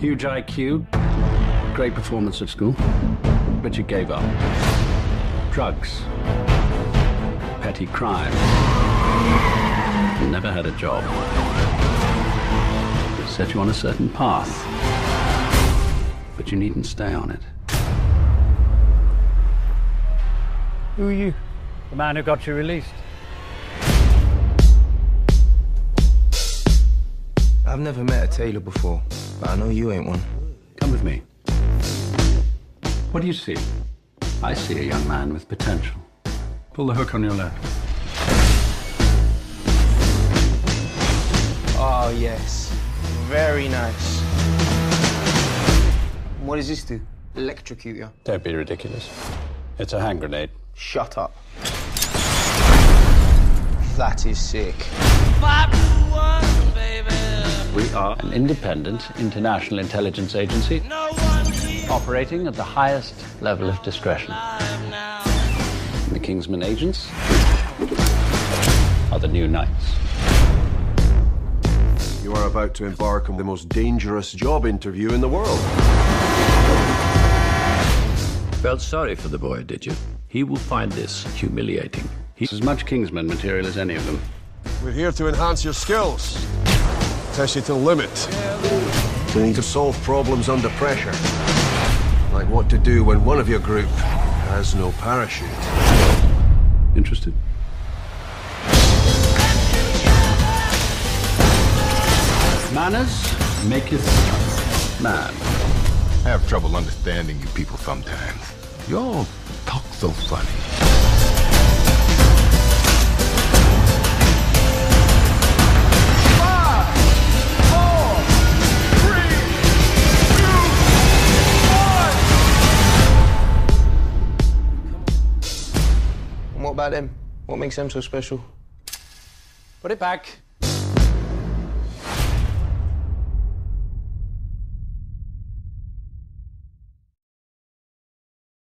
Huge IQ, great performance at school, but you gave up. Drugs, petty crime, never had a job. It set you on a certain path, but you needn't stay on it. Who are you? The man who got you released. I've never met a tailor before, but I know you ain't one. Come with me. What do you see? I see a young man with potential. Pull the hook on your left. Oh, yes. Very nice. What does this do? Electrocute you? Don't be ridiculous. It's a hand grenade. Shut up. That is sick. We are an independent international intelligence agency operating at the highest level of discretion. The Kingsman agents are the new knights. You are about to embark on the most dangerous job interview in the world. Felt sorry for the boy, did you? He will find this humiliating. He's as much Kingsman material as any of them. We're here to enhance your skills, test you to the limit. You need to solve problems under pressure, like what to do when one of your group has no parachute. Interested? Manners maketh man. I have trouble understanding you people sometimes. You all talk so funny. What about them? What makes them so special? Put it back.